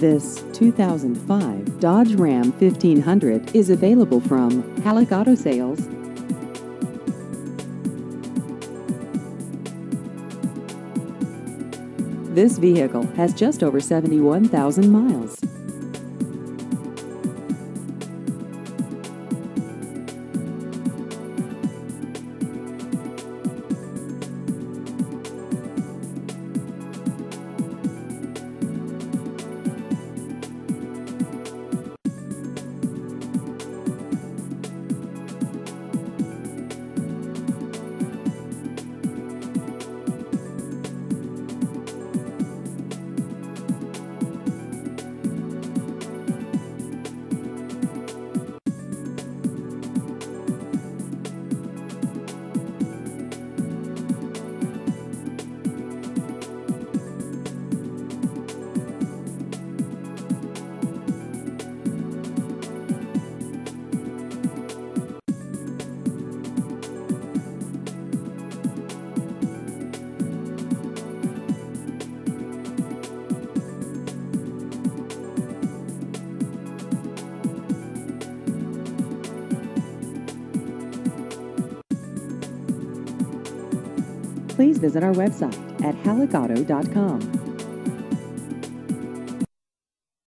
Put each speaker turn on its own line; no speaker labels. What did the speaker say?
This 2005 Dodge Ram 1500 is available from Halleck Auto Sales. This vehicle has just over 71,000 miles. Please visit our website at halleckauto.com.